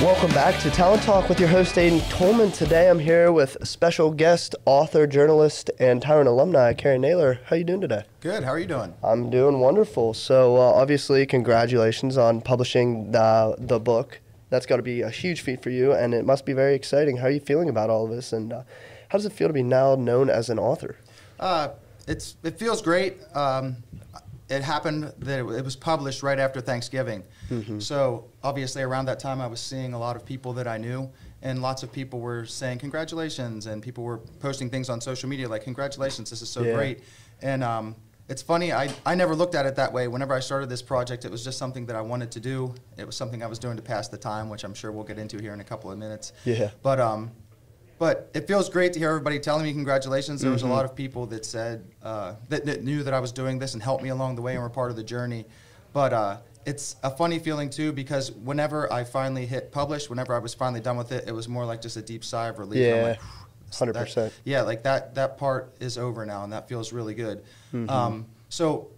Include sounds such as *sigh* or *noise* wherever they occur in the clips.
Welcome back to Talon Talk with your host Aiden Tolman. Today I'm here with special guest, author, journalist, and Tyrone alumni, Kerry Naylor. How are you doing today? Good. How are you doing? I'm doing wonderful. So uh, obviously, congratulations on publishing the the book. That's got to be a huge feat for you, and it must be very exciting. How are you feeling about all of this, and uh, how does it feel to be now known as an author? Uh, it's it feels great. Um, it happened that it, it, was published right after Thanksgiving. Mm-hmm. So obviously around that time I was seeing a lot of people that I knew and lots of people were saying congratulations and people were posting things on social media like congratulations this is so yeah. great. And um, it's funny I, I never looked at it that way. Whenever I started this project it was just something that I wanted to do. It was something I was doing to pass the time which I'm sure we'll get into here in a couple of minutes. Yeah. But um, but it feels great to hear everybody telling me congratulations. There was mm-hmm. a lot of people that said uh, that, that, knew that I was doing this and helped me along the way and were part of the journey. But uh, it's a funny feeling too because whenever I finally hit publish, whenever I was finally done with it, it was more like just a deep sigh of relief. Yeah, hundred like, percent. Yeah, like that that part is over now, and that feels really good. Mm-hmm. Um, so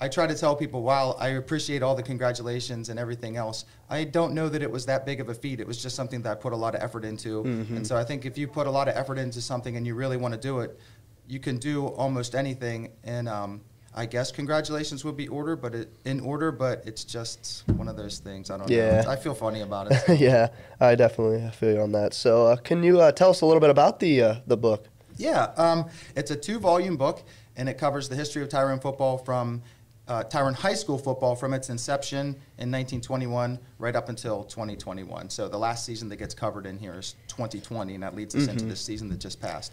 I try to tell people while I appreciate all the congratulations and everything else, I don't know that it was that big of a feat. It was just something that I put a lot of effort into. Mm-hmm. And so I think if you put a lot of effort into something and you really want to do it, you can do almost anything. And um, I guess congratulations would be order, but it, in order, but it's just one of those things. I don't yeah. know. I feel funny about it. *laughs* yeah, I definitely feel you on that. So uh, can you uh, tell us a little bit about the uh, the book? Yeah, um, it's a two volume book, and it covers the history of Tyrone football from uh, Tyrone High School football from its inception in 1921 right up until 2021. So the last season that gets covered in here is 2020, and that leads us mm-hmm. into this season that just passed.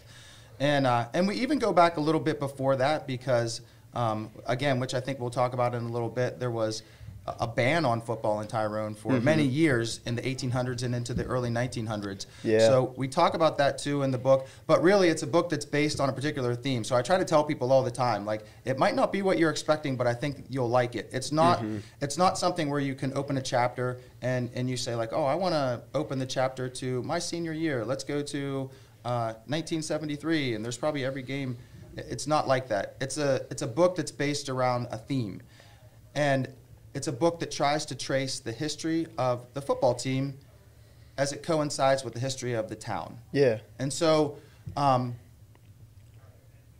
And, uh, and we even go back a little bit before that because, um, again, which I think we'll talk about in a little bit, there was a ban on football in Tyrone for mm-hmm. many years in the 1800s and into the early 1900s. Yeah. So we talk about that too in the book, but really it's a book that's based on a particular theme. So I try to tell people all the time, like it might not be what you're expecting, but I think you'll like it. It's not mm-hmm. it's not something where you can open a chapter and and you say like, oh, I want to open the chapter to my senior year. Let's go to uh, 1973, and there's probably every game. It's not like that. It's a it's a book that's based around a theme, and it's a book that tries to trace the history of the football team as it coincides with the history of the town. Yeah. And so, um,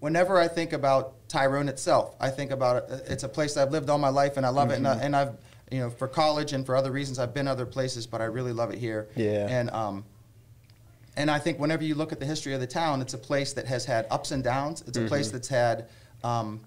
whenever I think about Tyrone itself, I think about it, it's a place I've lived all my life and I love mm-hmm. it. And, I, and I've, you know, for college and for other reasons, I've been other places, but I really love it here. Yeah. And, um, and I think whenever you look at the history of the town, it's a place that has had ups and downs. It's a mm-hmm. place that's had um,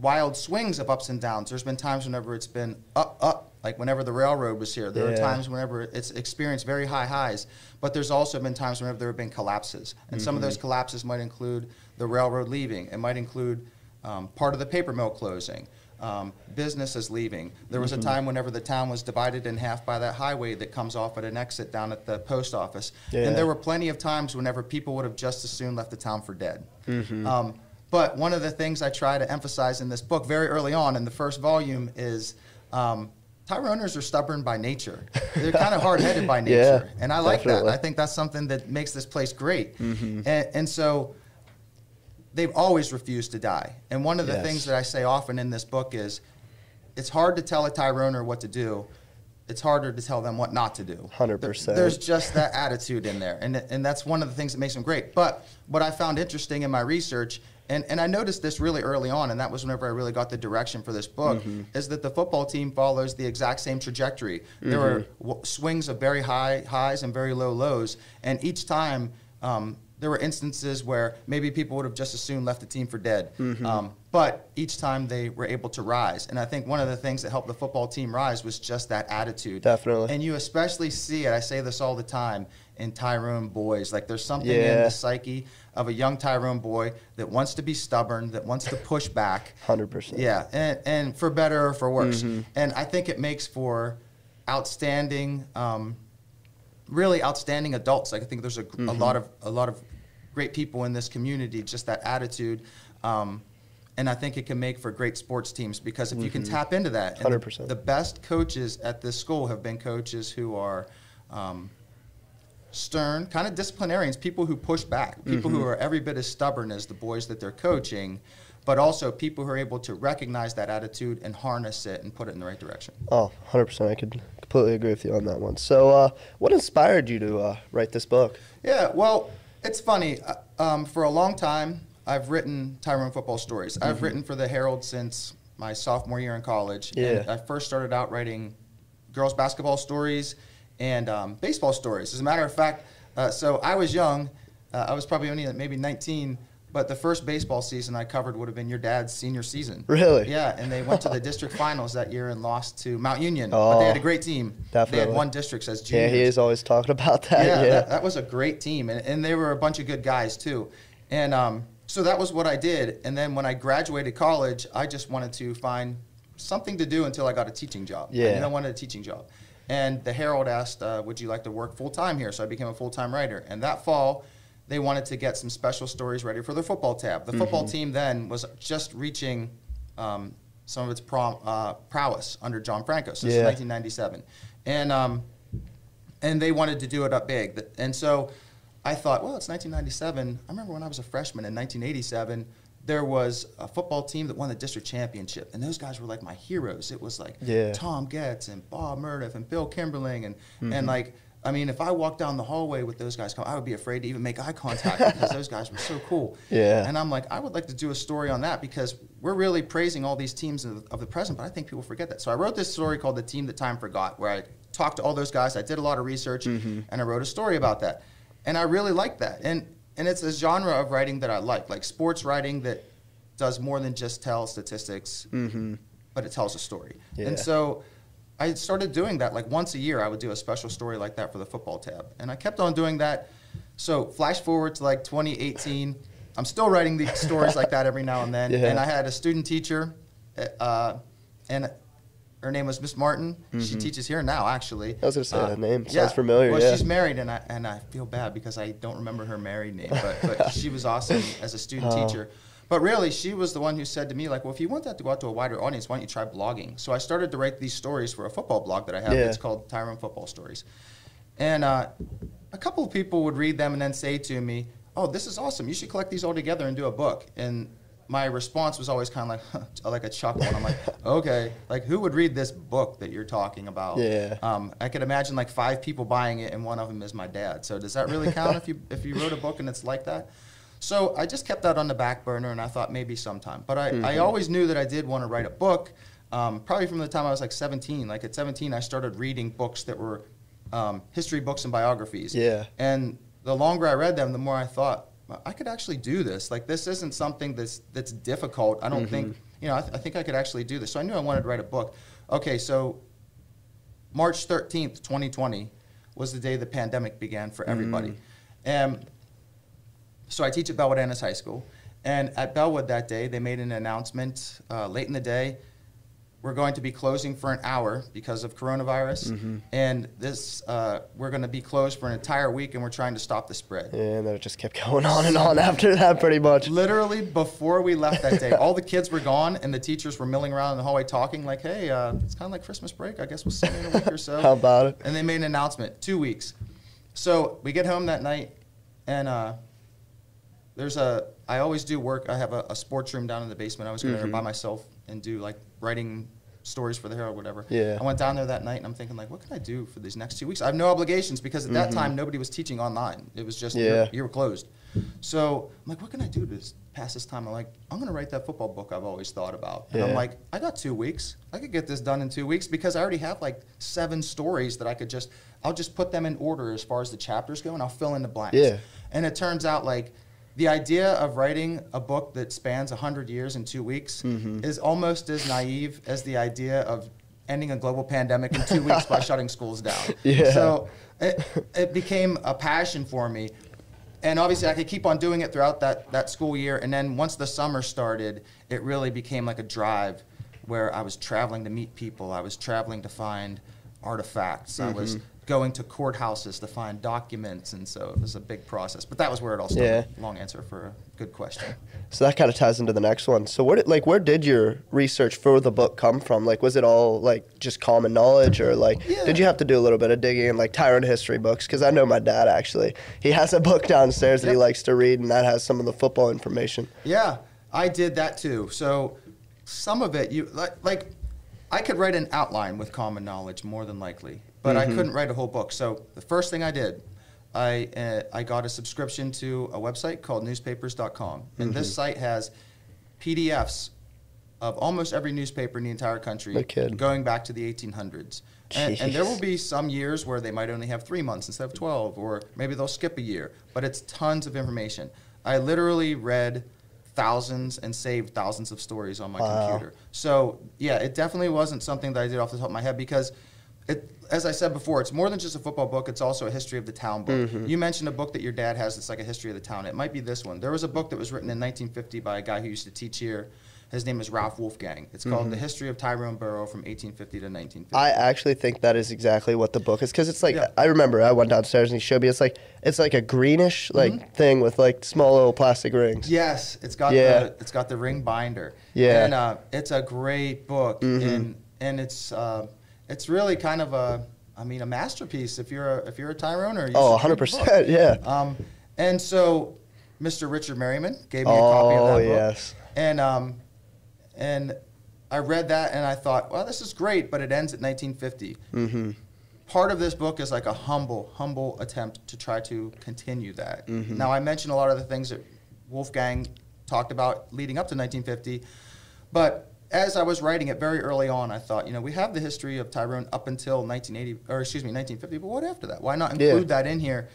wild swings of ups and downs. There's been times whenever it's been up, up, like whenever the railroad was here. There yeah. are times whenever it's experienced very high highs, but there's also been times whenever there have been collapses. And mm-hmm. some of those mm-hmm. collapses might include the railroad leaving. It might include um, part of the paper mill closing. Um, businesses leaving. There was mm-hmm. a time whenever the town was divided in half by that highway that comes off at an exit down at the post office. Yeah. And there were plenty of times whenever people would have just as soon left the town for dead. Mm-hmm. Um, but one of the things I try to emphasize in this book very early on in the first volume is um, Tyroners are stubborn by nature. They're kind of *laughs* hard headed by nature. yeah, and I like definitely. that. I think that's something that makes this place great. Mm-hmm. And, and, so they've always refused to die. And one of the yes. things that I say often in this book is it's hard to tell a Tyroner what to do. It's harder to tell them what not to do. 100%. There's just that attitude in there. And, and that's one of the things that makes them great. But what I found interesting in my research and, and I noticed this really early on, and that was whenever I really got the direction for this book, mm-hmm. is that the football team follows the exact same trajectory. Mm-hmm. There are w- swings of very high highs and very low lows, and each time um, there were instances where maybe people would have just as soon left the team for dead. Mm-hmm. Um, but each time they were able to rise. And I think one of the things that helped the football team rise was just that attitude. Definitely. And you especially see it, I say this all the time, in Tyrone boys. Like there's something yeah. in the psyche of a young Tyrone boy that wants to be stubborn, that wants to push back. 100%. Yeah, and, and for better or for worse. Mm-hmm. And I think it makes for outstanding, um, really outstanding adults. Like I think there's a, mm-hmm. a lot of a lot of great people in this community. Just that attitude. Um, and I think it can make for great sports teams because if mm-hmm. you can mm-hmm. tap into that, 100%. The, the, best coaches at this school have been coaches who are um, stern, kind of disciplinarians, people who push back, people mm-hmm. who are every bit as stubborn as the boys that they're coaching, but also people who are able to recognize that attitude and harness it and put it in the right direction. Oh, 100%. I could completely agree with you on that one. So, uh, what inspired you to uh, write this book? Yeah, well, it's funny. Uh, Um, for a long time, I've written Tyrone football stories. Mm-hmm. I've written for the Herald since my sophomore year in college. Yeah. And I first started out writing girls basketball stories and um, baseball stories. As a matter of fact, uh, so I was young. Uh, I was probably only maybe 19. But the first baseball season I covered would have been your dad's senior season. Really? Yeah, and they went to the district finals that year and lost to Mount Union. Oh, But they had a Oh, great team. Definitely. They had won districts as juniors. Yeah, he is always talking about that. yeah, Yeah, That, that was a great team, and, and they were a bunch of good guys too. And um, so that was what I did. And then when I graduated college, I just wanted to find something to do until I got a teaching job. Yeah. And I wanted a teaching job. And the Herald asked, uh, "Would you like to work full time here?" So I became a full time writer. And that fall, they wanted to get some special stories ready for their football tab. The football Mm-hmm. team then was just reaching um, some of its prom, uh, prowess under John Franco since Yeah. 1997, and um, and they wanted to do it up big. And so I thought, well, it's 1997. I remember when I was a freshman in 1987, there was a football team that won the district championship, and those guys were like my heroes. It was like Yeah. Tom Getz and Bob Murdoff and Bill Kimberling, and Mm-hmm. and like. I mean, if I walked down the hallway with those guys, I would be afraid to even make eye contact because *laughs* those guys were so cool. Yeah. And I'm like, I would like to do a story on that because we're really praising all these teams of, of the present, but I think people forget that. So I wrote this story called "The Team That Time Forgot," where I talked to all those guys. I did a lot of research, Mm-hmm. and I wrote a story about that. And I really like that. And and it's a genre of writing that I like, like sports writing that does more than just tell statistics, but it tells a story. Yeah. And so I started doing that. Like once a year, I would do a special story like that for the football tab, and I kept on doing that. So flash forward to like 2018, I'm still writing these stories like that every now and then. *laughs* Yeah. And I had a student teacher, uh, and her name was Miss Martin. She teaches here now, actually. Mm-hmm. I was gonna say Uh, that name. Sounds familiar, Well, yeah. she's married, and I and I feel bad because I don't remember her married name, but, but *laughs* she was awesome as a student Oh. teacher. But really, she was the one who said to me, like, well, if you want that to go out to a wider audience, why don't you try blogging? So I started to write these stories for a football blog that I have. Yeah. It's called Tyrone Football Stories. And uh, a couple of people would read them and then say to me, oh, this is awesome. You should collect these all together and do a book. And my response was always kind of like, huh, *laughs* like a chuckle. And I'm like, *laughs* okay, like who would read this book that you're talking about? Yeah. Um, I could imagine like five people buying it, and one of them is my dad. So does that really count if you if you wrote a book and it's like that? So I just kept that on the back burner, and I thought maybe sometime. But I, I always knew that I did want to write a book. Um, probably from the time I was like 17. Like at 17, I started reading books that were um, history books and biographies. Yeah. And the longer I read them, the more I thought I could actually do this. Like this isn't something that's that's difficult. I don't think you know. I, th- I think I could actually do this. So I knew I wanted to write a book. Okay, so March 13th, 2020 was the day the pandemic began for everybody. And so I teach at Bellwood Antis High School. And at Bellwood that day, they made an announcement uh, late in the day. We're going to be closing for an hour because of coronavirus. And this, uh, we're going to be closed for an entire week, and we're trying to stop the spread. Yeah, and then it just kept going on and on after that, pretty much. Literally before we left that day, all the kids were gone, and the teachers were milling around in the hallway talking like, "Hey, uh, it's kind of like Christmas break. I guess we'll see you in a week or so." *laughs* How about it? And they made an announcement, two weeks. So we get home that night, and uh, there's a. I always do work. I have a, a sports room down in the basement. I was going Mm-hmm. there by myself and do like writing stories for the Herald, whatever. Yeah. I went down there that night, and I'm thinking like, what can I do for these next two weeks? I have no obligations because at that time nobody was teaching online. It was just Mm-hmm. Yeah. you were closed. So I'm like, what can I do to pass this time? I'm like, I'm going to write that football book I've always thought about. And I'm like, I got two weeks. I could get this done in two weeks because I already have like seven stories that I could just, I'll just put them in order as far as the chapters go and I'll fill in the blanks. Yeah. And it turns out like the idea of writing a book that spans 100 years in two weeks Mm-hmm. is almost as naive as the idea of ending a global pandemic in two weeks by *laughs* shutting schools down. Yeah. So it, it became a passion for me. And obviously, I could keep on doing it throughout that, that school year. And then once the summer started, it really became like a drive where I was traveling to meet people. I was traveling to find artifacts. I was mm-hmm. going to courthouses to find documents. And so it was a big process. But that was where it all started. Long answer for a good question. So that kind of ties into the next one. So where did like where did your research for the book come from? Like was it all like just common knowledge or like Yeah. did you have to do a little bit of digging in like Tyrone history books? Because I know my dad actually he has a book downstairs that he likes to read and that has some of the football information. Yeah, I did that too. So some of it, you like, like I could write an outline with common knowledge more than likely, but I couldn't write a whole book. So the first thing I did, I uh, I got a subscription to a website called newspapers.com, and this site has PDFs of almost every newspaper in the entire country, No going back to the 1800s. And, and there will be some years where they might only have three months instead of 12, or maybe they'll skip a year, but it's tons of information. I literally read thousands and saved thousands of stories on my Wow. computer. So, yeah, it definitely wasn't something that I did off the top of my head because, it, as I said before, it's more than just a football book, it's also a history of the town book. Mm-hmm. You mentioned a book that your dad has that's like a history of the town. It might be this one. There was a book that was written in 1950 by a guy who used to teach here. His name is Ralph Wolfgang. It's called Mm-hmm. The History of Tyrone Borough from 1850 to 1950. I actually think that is exactly what the book is because it's like Yeah. I remember I went downstairs and he showed me it's like it's like a greenish like Mm-hmm. thing with like small little plastic rings. Yes, it's got Yeah. the it's got the ring binder. Yeah. Mm-hmm. and uh, it's a great book, and and it's uh, it's really kind of a I mean a masterpiece if you're a, if you're a Tyroner. You Oh, should read the 100%, yeah. Um, and so, Mr. Richard Merriman gave me a copy of that book. Oh yes. And um, and I read that and I thought, well, this is great, but it ends at 1950. Mm-hmm. Part of this book is like a humble, humble attempt to try to continue that. Mm-hmm. Now, I mentioned a lot of the things that Wolfgang talked about leading up to 1950, but as I was writing it very early on, I thought, you know, we have the history of Tyrone up until 1980, or excuse me, 1950, but what after that? Why not Yeah. include that in here?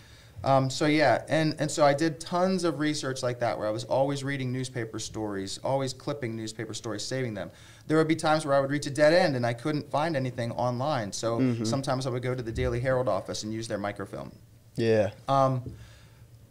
Um, so yeah, and, and so I did tons of research like that where I was always reading newspaper stories, always clipping newspaper stories, saving them. There would be times where I would reach a dead end and I couldn't find anything online. So Mm-hmm. sometimes I would go to the Daily Herald office and use their microfilm. Yeah. Um,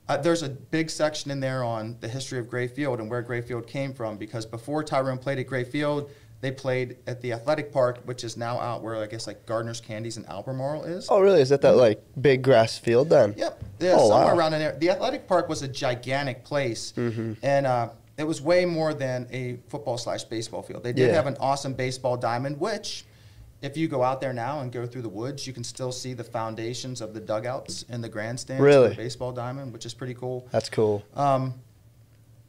uh, there's a big section in there on the history of Gray Field and where Gray Field came from because before Tyrone played at Gray Field, they played at the athletic park, which is now out where I guess like Gardner's Candies and Albemarle is. Oh really? Is that that like big grass field then? Yep. Yeah, Oh, somewhere wow. around in there. The athletic park was a gigantic place, Mm-hmm. and uh, it was way more than a football slash baseball field. They did Yeah. have an awesome baseball diamond, which, if you go out there now and go through the woods, you can still see the foundations of the dugouts and the grandstands Really? the baseball diamond, which is pretty cool. That's cool. Um,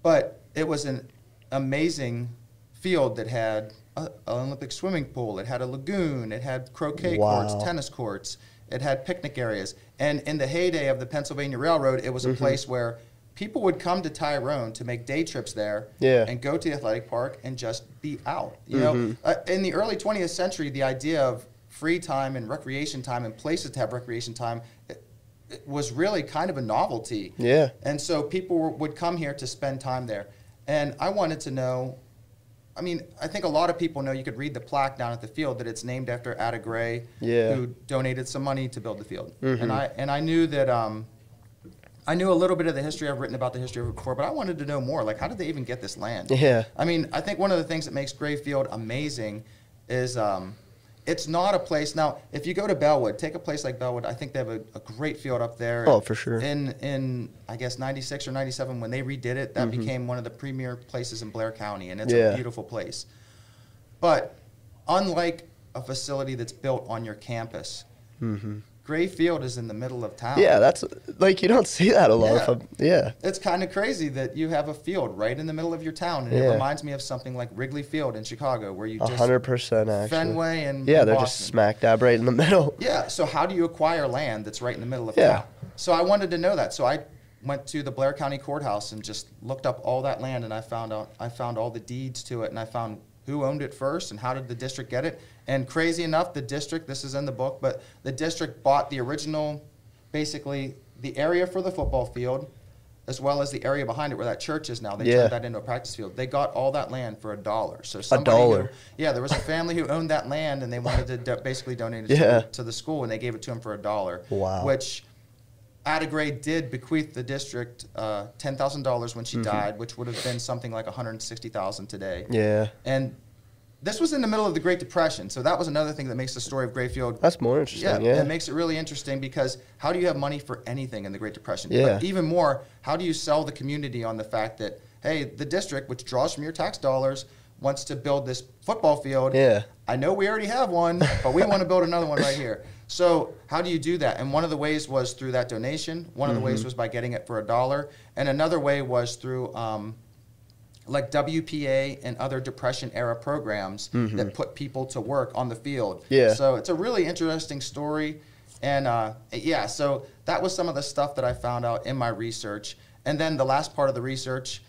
but it was an amazing field that had a, an Olympic swimming pool. It had a lagoon. It had croquet Wow. courts, tennis courts. It had picnic areas. And in the heyday of the Pennsylvania Railroad, it was a Mm-hmm. place where people would come to Tyrone to make day trips there Yeah. and go to the athletic park and just be out. You Mm-hmm. know, uh, in the early 20th century, the idea of free time and recreation time and places to have recreation time it, it was really kind of a novelty. Yeah. And so people were- would come here to spend time there. And I wanted to know I mean, I think a lot of people know you could read the plaque down at the field that it's named after Ada Gray, Yeah. who donated some money to build the field. Mhm. And I and I knew that um, I knew a little bit of the history. I've written about the history of it before, but I wanted to know more. Like, how did they even get this land? Yeah. I mean, I think one of the things that makes Gray Field amazing is um, it's not a place. Now, if you go to Bellwood, take a place like Bellwood. I think they have a, a great field up there. Oh, for sure. In in I guess '96 or '97 when they redid it, that became one of the premier places in Blair County, and it's Mm-hmm. Yeah. a beautiful place. But unlike a facility that's built on your campus, hmm Gray Field is in the middle of town. Yeah, that's like you don't see that a lot. Yeah. Yeah. It's kind of crazy that you have a field right in the middle of your town, and it reminds me of something like Wrigley Field in Chicago, where you hundred percent actually. Fenway and yeah, they're Boston. just smack dab right in the middle. *laughs* Yeah. So how do you acquire land that's right in the middle of Yeah. town? So I wanted to know that. So I went to the Blair County Courthouse and just looked up all that land, and I found out I found all the deeds to it, and I found who owned it first and how did the district get it. And crazy enough, the district this is in the book, but the district bought the original, basically the area for the football field. As well as the area behind it where that church is now, they Yeah. turned that into a practice field. They got all that land for a dollar. So somebody dollar. Who, yeah, there was a family who owned that land, and they wanted to do- basically donate it *laughs* Yeah. to, to the school, and they gave it to him for a dollar. Wow. Which Ada Gray did bequeath the district uh, ten thousand dollars when she Mm-hmm. died, which would have been something like one hundred sixty thousand today. Yeah. And this was in the middle of the Great Depression, so that was another thing that makes the story of Gray Field. That's more interesting. Yeah. it makes it really interesting because how do you have money for anything in the Great Depression? Yeah. But even more, how do you sell the community on the fact that hey, the district, which draws from your tax dollars, wants to build this football field. Yeah. I know we already have one, but we want to build another one right here. So how do you do that? And one of the ways was through that donation. One of the Mm-hmm. ways was by getting it for a dollar, and another way was through um, like WPA and other Depression era programs that put people to work on the field. Mm-hmm. Yeah. So it's a really interesting story. And uh, yeah, so that was some of the stuff that I found out in my research. And then the last part of the research,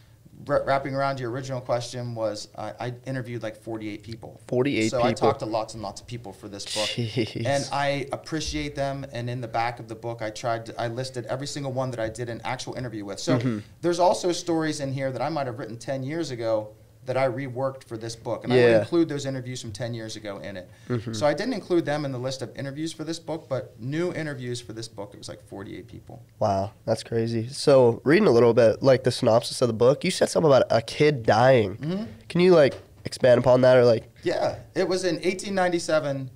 wrapping around your original question, was uh, I interviewed like 48 people. 48 so I talked to lots and lots of people for this book. Jeez. And I appreciate them. And in the back of the book, I tried, to, I listed every single one that I did an actual interview with. So Mm-hmm. there's also stories in here that I might have written 10 years ago that I reworked for this book. And I would include those interviews from 10 years ago in it. Mm-hmm. So I didn't include them in the list of interviews for this book, but new interviews for this book, it was like 48 people. Wow, that's crazy. So, reading a little bit, like the synopsis of the book, you said something about a kid dying. Mm-hmm. Can you like expand upon that, or like? Yeah, it was in 1897.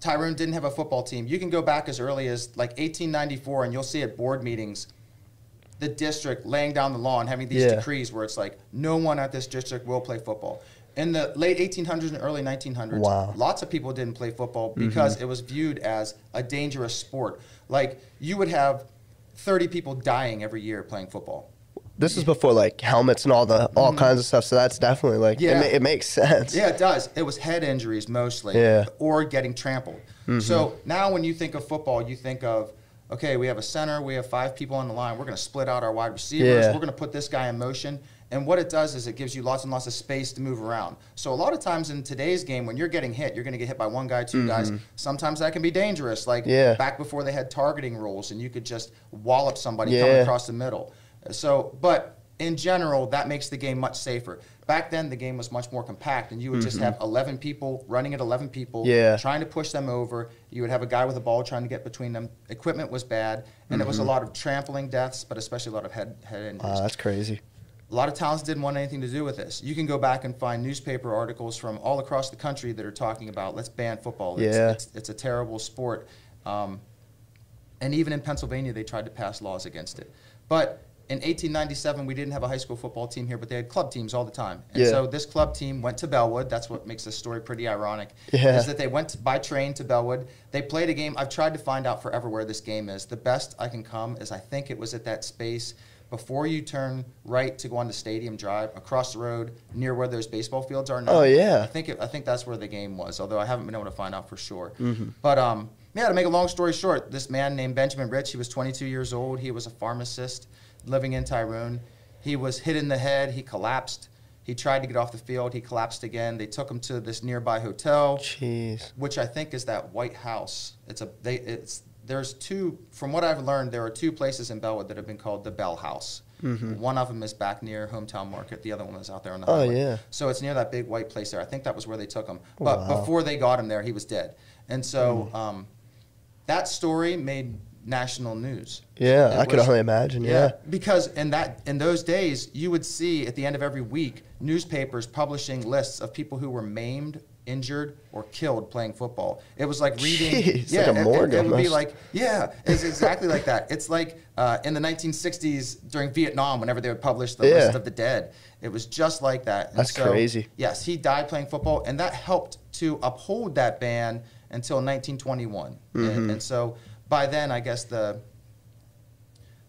Tyrone didn't have a football team. You can go back as early as like 1894, and you'll see at board meetings the district laying down the law and having these Yeah. decrees where it's like no one at this district will play football. In the late 1800s and early 1900s, Wow. Mm-hmm. lots of people didn't play football because it was viewed as a dangerous sport. Like you would have 30 people dying every year playing football. This is before like helmets and all the all kinds of stuff. So that's definitely like Mm-hmm. Yeah. it, ma- it makes sense. Yeah, it does. It was head injuries mostly, Yeah. or getting trampled. So now, when you think of football, you think of, okay, we have a center, we have five people on the line. We're going to split out our wide receivers. Yeah. We're going to put this guy in motion. And what it does is it gives you lots and lots of space to move around. So a lot of times in today's game, when you're getting hit, you're going to get hit by one guy, 2 mm-hmm. guys. Sometimes that can be dangerous. Like Yeah. back before they had targeting rules, and you could just wallop somebody coming across the middle. So, but in general, that makes the game much safer. Back then, the game was much more compact, and you would just have 11 people running at 11 people, Mm-hmm. Yeah. trying to push them over. You would have a guy with a ball trying to get between them. Equipment was bad, and it was a lot of trampling deaths, but especially a lot of head, head injuries. Wow, that's crazy. A lot of towns didn't want anything to do with this. You can go back and find newspaper articles from all across the country that are talking about let's ban football. It's, Yeah. it's, it's a terrible sport. Um, and even in Pennsylvania, they tried to pass laws against it. But in 1897, we didn't have a high school football team here, but they had club teams all the time. And Yeah. so this club team went to Bellwood. That's what makes this story pretty ironic. Yeah. Is that they went by train to Bellwood. They played a game. I've tried to find out forever where this game is. The best I can come is I think it was at that space before you turn right to go on the Stadium Drive across the road near where those baseball fields are now. Oh, yeah. I think it, I think that's where the game was. Although I haven't been able to find out for sure. Mm-hmm. But um, yeah. To make a long story short, this man named Benjamin Rich. He was 22 years old. He was a pharmacist living in Tyrone. He was hit in the head. He collapsed. He tried to get off the field. He collapsed again. They took him to this nearby hotel Jeez. which I think is that White House. It's a they it's there's two from what I've learned there are two places in Bellwood that have been called the Bell House. One of them is back near Hometown Market. The other one is out there on the Mm-hmm. Oh, highway. yeah. So it's near that big white place there. I think that was where they took him. But Wow. before they got him there, he was dead. And so Mm. um, that story made national news. Yeah, It I could only imagine. Yeah. because in that in those days, you would see at the end of every week newspapers publishing lists of people who were maimed, injured, or killed playing football. It was like reading. Jeez, yeah, like a it- it- morgue It, would be like yeah, it's exactly like that. It's like uh, in the 1960s during Vietnam, whenever they would publish the Yeah. list of the dead. It was just like that. And That's crazy. Yes, he died playing football, and that helped to uphold that ban until 1921. Mm-hmm. And, and so by then, I guess the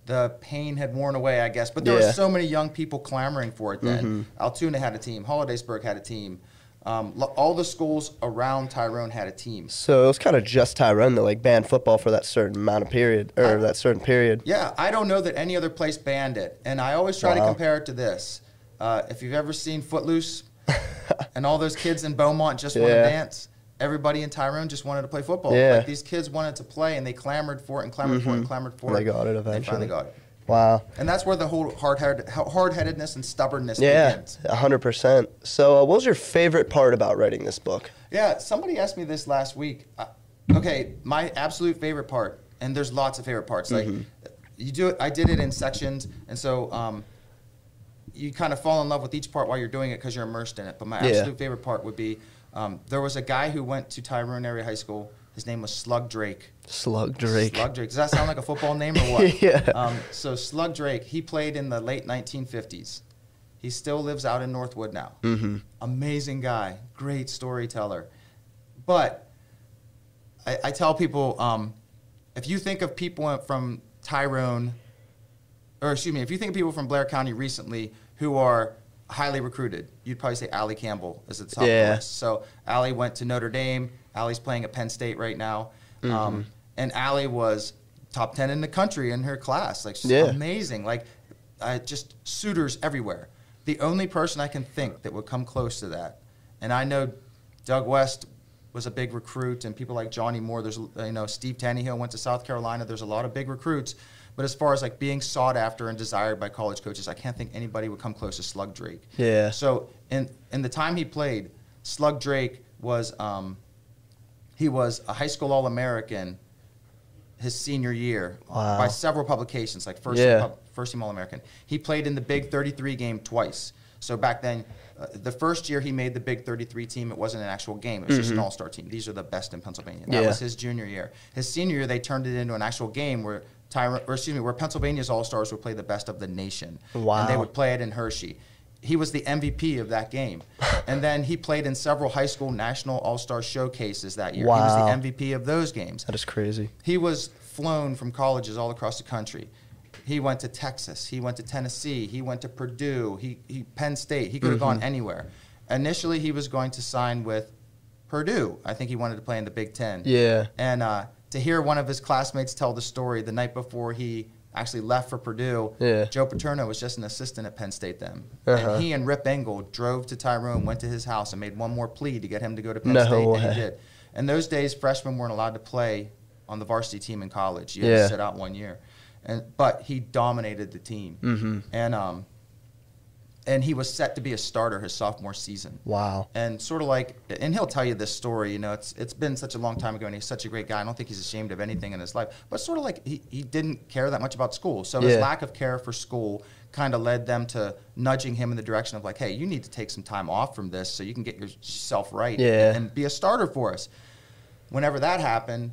the pain had worn away, I guess. But there Yeah. Mm-hmm. were so many young people clamoring for it then. Altoona had a team. Hollidaysburg had a team. Um, all the schools around Tyrone had a team. So it was kind of just Tyrone that like banned football for that certain amount of period or Uh, that certain period. Yeah, I don't know that any other place banned it. And I always try to compare it to this. Uh, if you've ever seen Footloose *laughs* and all those kids in Bomont just want to dance, everybody in Tyrone just wanted to play football. Yeah. Like these kids wanted to play and they clamored for it and clamored for it and clamored for And it. they got it They eventually. finally got it. Wow. And that's where the whole hard hard-headedness and stubbornness Yeah, begins. hundred percent. So, uh, what was your favorite part about writing this book? Yeah, somebody asked me this last week. Uh, okay, my absolute favorite part, and there's lots of favorite parts. Like you do it, I did it in sections, and so um, you kind of fall in love with each part while you're doing it because you're immersed in it. But my Yeah. absolute favorite part would be um, there was a guy who went to Tyrone Area High School. His name was Slug Drake. Slug Drake. Slug Drake. Does that sound like a football name or *laughs* what? Yeah. Um, so Slug Drake, he played in the late 1950s. He still lives out in Northwood now. Mm-hmm. Amazing guy, great storyteller. But I, I tell people, um, if you think of people from Tyrone, or excuse me, if you think of people from Blair County recently who are highly recruited. You'd probably say Allie Campbell is at the top of Yeah. the list. So Allie went to Notre Dame. Allie's playing at Penn State right now. Mm-hmm. Um, and Allie was top 10 in the country in her class. Like, she's Yeah. amazing. Like, I just suitors everywhere. The only person I can think that would come close to that, and I know Doug West was a big recruit, and people like Johnny Moore. There's, you know, Steve Tannehill went to South Carolina. There's a lot of big recruits. But as far as like being sought after and desired by college coaches, I can't think anybody would come close to Slug Drake. Yeah. So in in the time he played, Slug Drake was um, he was a high school All American his senior year Wow. by several publications, like first Yeah. pub- first team All American. He played in the Big 33 game twice. So back then, uh, the first year he made the Big 33 team, it wasn't an actual game. It was just an All Star team. These are the best in Pennsylvania. That Mm-hmm. Yeah. was his junior year. His senior year, they turned it into an actual game where Tyron, or excuse me, where Pennsylvania's All Stars would play the best of the nation. Wow. And they would play it in Hershey. He was the MVP of that game. *laughs* and then he played in several high school national all star showcases that year. Wow. He was the MVP of those games. That is crazy. He was flown from colleges all across the country. He went to Texas. He went to Tennessee. He went to Purdue. He, he Penn State. He could have Mm-hmm. gone anywhere. Initially, he was going to sign with Purdue. I think he wanted to play in the Big Ten. Yeah. And uh, to hear one of his classmates tell the story the night before he actually left for Purdue, Yeah. Joe Paterno was just an assistant at Penn State then. Uh-huh. And he and Rip Engle drove to Tyrone, went to his house, and made one more plea to get him to go to Penn No State, and he did. In those days, freshmen weren't allowed to play on the varsity team in college. You had Yeah. to sit out one year. And, but he dominated the team. Mm-hmm. And, um, and he was set to be a starter his sophomore season. Wow. and sort of like and he'll tell you this story you know it's it's been such a long time ago and he's such a great guy. I don't think he's ashamed of anything in his life but sort of like he, he didn't care that much about school. So his lack of care for school kind of led them to nudging him in the direction of like hey you need to take some time off from this so you can get yourself right Yeah. and be a starter for us. Whenever that happened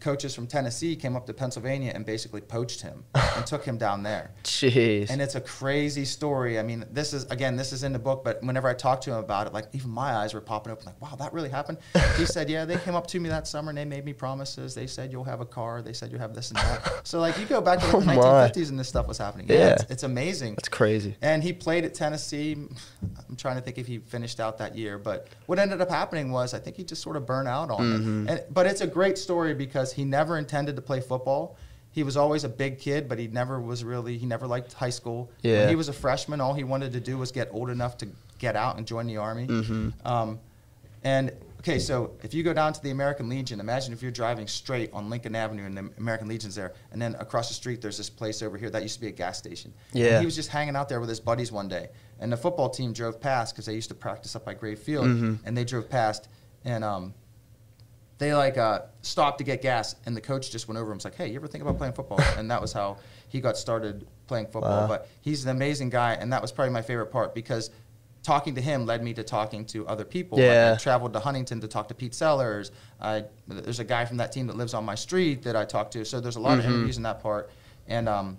coaches from tennessee came up to pennsylvania and basically poached him *laughs* and took him down there Jeez. and it's a crazy story. I mean, this is again, this is in the book, but whenever I talked to him about it, like even my eyes were popping open, like, wow, that really happened. *laughs* he said, yeah, they came up to me that summer and they made me promises. They said you'll have a car. They said you'll have this and that. *laughs* So like, you go back to like, Oh, the my. 1950s and this stuff was happening. Yeah, Yeah. It's, it's amazing. That's crazy. And he played at Tennessee. I'm trying to think if he finished out that year, but what ended up happening was I think he just sort of burned out on Mm-hmm. it. And, but it's a great story because he never intended to play football. He was always a big kid, but he never was really. He never liked high school. Yeah. When he was a freshman, all he wanted to do was get old enough to get out and join the army. Mm-hmm. Um, and okay, so if you go down to the American Legion, imagine if you're driving straight on Lincoln Avenue and the American Legion's there, and then across the street there's this place over here that used to be a gas station. And Yeah. he was just hanging out there with his buddies one day, and the football team drove past because they used to practice up by Gray Field, Mhm. and they drove past, and um, they like uh, stopped to get gas, and the coach just went over and was like, "Hey, you ever think about playing football?" and that was how he got started playing football. Wow. But he's an amazing guy, and that was probably my favorite part because talking to him led me to talking to other people. Like, Yeah. I traveled to Huntingdon to talk to Pete Sellers. I, there's a guy from that team that lives on my street that I talked to. So there's a lot of Mhm. interviews in that part. And um,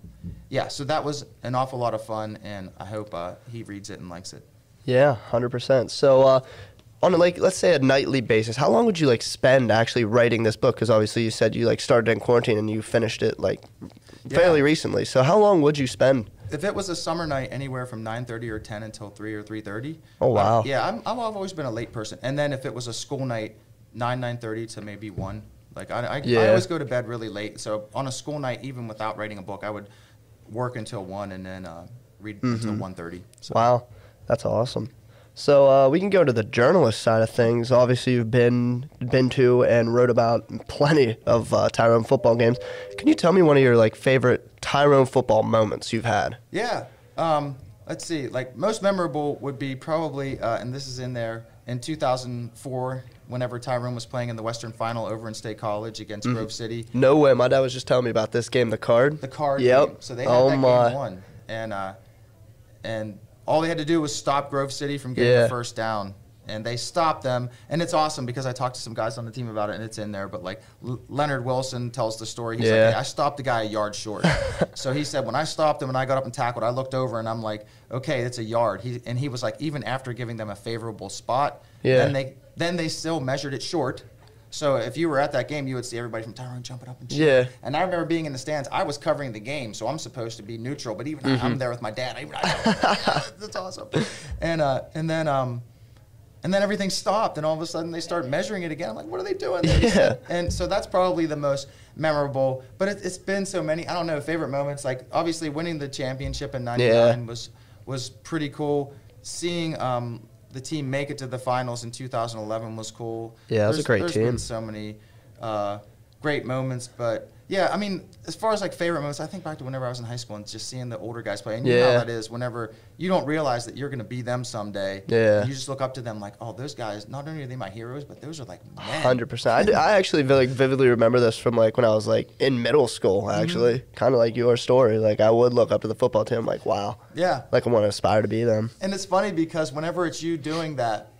yeah, so that was an awful lot of fun, and I hope uh, he reads it and likes it. Yeah, hundred percent. So, uh, on a, like let's say a nightly basis, how long would you like spend actually writing this book? Because obviously you said you like started in quarantine and you finished it like fairly recently. So how long would you spend? If it was a summer night, anywhere from 9:30 or 10 until 3 or 3:30. Oh, wow. Uh, yeah, I'm, I'm, I've always been a late person. And then if it was a school night, 9 9:30 to maybe 1. Like I, I, Yeah. I always go to bed really late. So on a school night, even without writing a book, I would work until 1 and then uh, read until 1:30. So Mm-hmm. Wow, that's awesome. So uh, we can go to the journalist side of things. Obviously, you've been been to and wrote about plenty of uh, Tyrone football games. Can you tell me one of your like favorite Tyrone football moments you've had? Yeah. Um, let's see. Like most memorable would be probably, uh, and this is in there in 2004, whenever Tyrone was playing in the Western Final over in State College against Mm-hmm. Grove City. No way. My dad was just telling me about this game, the card. the card Yep. game. So they had oh that my. game won, and uh, and all they had to do was stop Grove City from getting Yeah. the first down, and they stopped them. And it's awesome because I talked to some guys on the team about it, and it's in there. But like L- Leonard Wilson tells the story. He's Yeah. like, hey, I stopped the guy a yard short. *laughs* so he said when I stopped him and I got up and tackled, I looked over and I'm like, okay, it's a yard. He and he was like, even after giving them a favorable spot, Yeah. then they then they still measured it short. So if you were at that game, you would see everybody from Tyrone jumping up and cheering. Yeah. And I remember being in the stands. I was covering the game, so I'm supposed to be neutral. But even Mm-hmm. I, I'm there with my dad. I, I, *laughs* *laughs* that's awesome. And uh, and then um, and then everything stopped, and all of a sudden they start measuring it again. I'm like, what are they doing? Yeah. And so that's probably the most memorable. But it, it's been so many. I don't know favorite moments. Like obviously winning the championship in '99 Yeah. was was pretty cool. Seeing um, the team make it to the finals in 2011 was cool. Yeah, it was a great there's team. Been so many uh, great moments, but yeah, I mean, as far as like favorite moments, I think back to whenever I was in high school and just seeing the older guys play. And you know how that is. Whenever you don't realize that you're going to be them someday, Yeah. you just look up to them like, oh, those guys. Not only are they my heroes, but those are like men. Hundred percent. I actually like vividly remember this from like when I was like in middle school. Mm-hmm. Actually, kind of like your story. Like I would look up to the football team, like wow, Yeah. like I want to aspire to be them. And it's funny because whenever it's you doing that,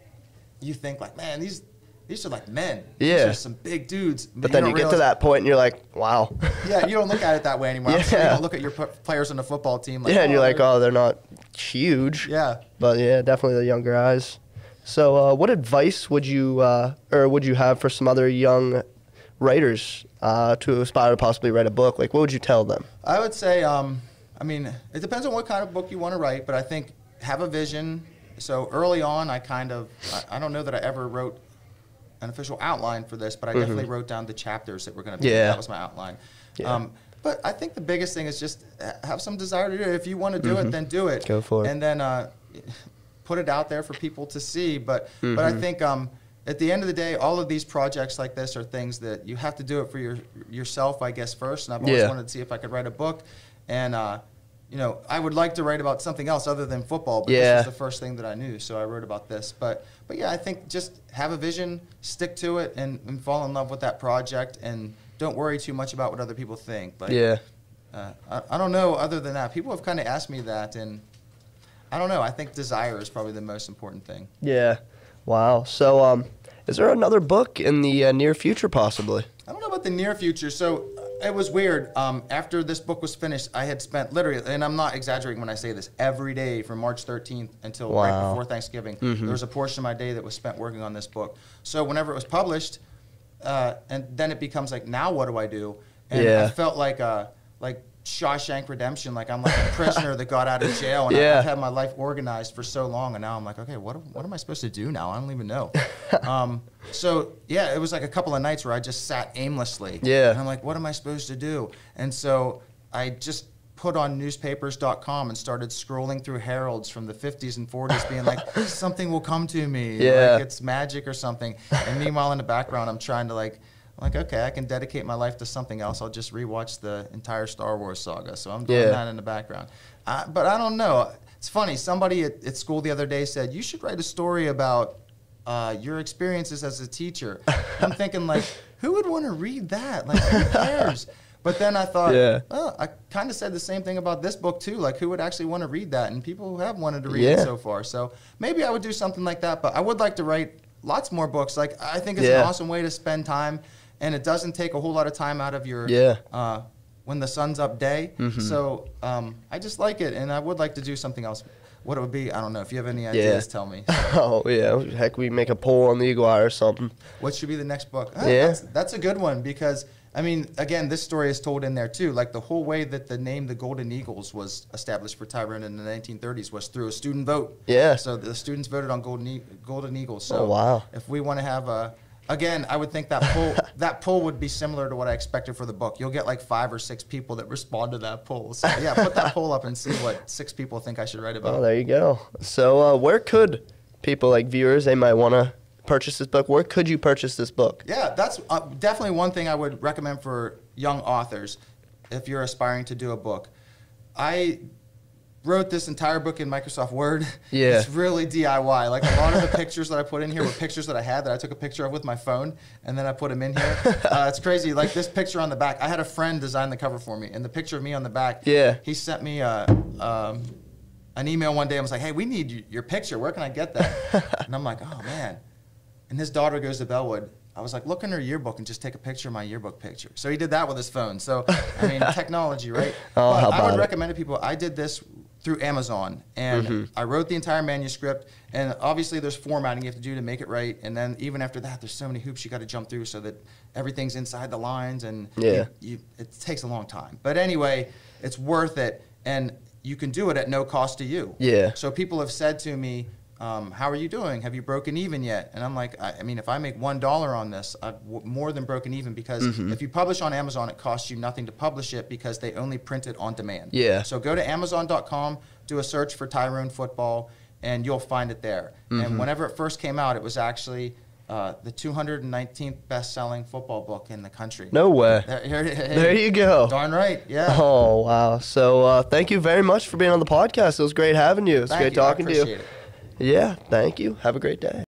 you think like, man, these these are like men. Yeah. These Yeah. are some big dudes. But then you don't get to that point and you're like, wow. Yeah, you don't look at it that way anymore. Sure you Yeah. don't look at your players on the football team like, yeah, and you're like, oh, they're not huge. yeah. But yeah, definitely the younger eyes. So, uh, what advice would you uh, or would you have for some other young writers uh, to aspire to possibly write a book? Like, what would you tell them? I would say, um, I mean, it depends on what kind of book you want to write, but I think have a vision. So early on, I kind of, I, I don't know that I ever wrote an official outline for this, but I definitely wrote down the chapters that were going to be. Mm-hmm. Yeah. That was my outline. Yeah. Um, but I think the biggest thing is just have some desire to do it. If you want to do it, then do it. Mm-hmm. Go for it. And then uh, *laughs* put it out there for people to see. But but Mm-hmm. I think um, at the end of the day, all of these projects like this are things that you have to do it for your yourself, I guess first. And I've always Yeah. wanted to see if I could write a book, and uh, you know, I would like to write about something else other than football. But Yeah. this was the first thing that I knew, so I wrote about this. But but yeah, I think just have a vision, stick to it, and, and fall in love with that project, and don't worry too much about what other people think. Like, yeah. uh, I, I don't know. Other than that, people have kind of asked me that, and I don't know. I think desire is probably the most important thing. Yeah. Wow. So, um, is there another book in the uh, near future, possibly? I don't know about the near future. So it was weird. Um, after this book was finished, I had spent literally, and I'm not exaggerating when I say this, every day from March 13th until right before Thanksgiving, there was a portion of my day that was spent working on this book. So whenever it was published, uh, and then it becomes like, now what do I do? And Yeah. I felt like uh, like Shawshank Redemption, like I'm like a prisoner that got out of jail, and Yeah. I, I've had my life organized for so long, and now I'm like, okay, what what am I supposed to do now? I don't even know. *laughs* um, so yeah, it was like a couple of nights where I just sat aimlessly. Yeah. and I'm like, what am I supposed to do? And so I just put on newspapers.com and started scrolling through heralds from the 50s and 40s being like *laughs* something will come to me Yeah. like it's magic or something and meanwhile in the background i'm trying to like like okay i can dedicate my life to something else. I'll just rewatch the entire star wars saga. So i'm doing Yeah. that in the background. Uh, but i don't know. It's funny. Somebody at, at school the other day said you should write a story about uh, your experiences as a teacher. *laughs* I'm thinking like who would want to read that? Like who *laughs* cares? But then i thought Yeah. oh, i kind of said the same thing about this book too. Like who would actually want to read that? And people have wanted to read it so far. So maybe i would do something like that but i would like to write lots more books. Like i think it's Yeah. an awesome way to spend time and it doesn't take a whole lot of time out of your Yeah. uh, when the sun's up day Mhm. so um, i just like it and i would like to do something else what it would be i don't know if you have any ideas tell me *laughs* Oh yeah. Heck, we make a poll on the Eagle Eye or something. What should be the next book? Ah, Yeah. That's, that's a good one because, I mean, again, this story is told in there too. Like the whole way that the name the Golden Eagles was established for Tyrone in the 1930s was through a student vote. Yeah. So the students voted on Golden, e- Golden Eagles. So Oh, wow. if we want to have a, again, I would think that poll, *laughs* that poll would be similar to what I expected for the book. You'll get like five or six people that respond to that poll. So yeah, put that poll up and see what six people think I should write about. Oh, there you go. So, uh, where could people like viewers they might want to purchase this book? Where could you purchase this book? Yeah, that's uh, definitely one thing I would recommend for young authors if you're aspiring to do a book. I wrote this entire book in Microsoft Word. Yeah. It's really DIY. Like a lot of the pictures that I put in here were pictures that I had that I took a picture of with my phone and then I put them in here. *laughs* Uh, it's crazy. Like this picture on the back, I had a friend design the cover for me, and the picture of me on the back, Yeah. he sent me a, um, an email one day and was like, hey, we need your picture. Where can I get that? *laughs* and I'm like, oh, man. And his daughter goes to Bellwood. I was like, look in her yearbook and just take a picture of my yearbook picture. So he did that with his phone. So, I mean, *laughs* technology, right? Oh, I would it? recommend to people, I did this through Amazon, and Mm-hmm. I wrote the entire manuscript. And obviously, there's formatting you have to do to make it right. And then even after that, there's so many hoops you got to jump through so that everything's inside the lines. And Yeah. you- you, it takes a long time. But anyway, it's worth it, and you can do it at no cost to you. Yeah. So people have said to me, um, "How are you doing? Have you broken even yet?" And I'm like, I, I mean, if I make one dollar on this, I've w- more than broken even because Mm-hmm. if you publish on Amazon, it costs you nothing to publish it because they only print it on demand. Yeah. So go to Amazon.com, do a search for Tyrone Football, and you'll find it there. Mm-hmm. And whenever it first came out, it was actually. Uh, the 219th best-selling football book in the country. No way. There, here- *laughs* There you go. Darn right. Yeah. Oh wow! So uh, thank you very much for being on the podcast. It was great having you. It was great you. Talking to you. it. Yeah, thank you. Have a great day.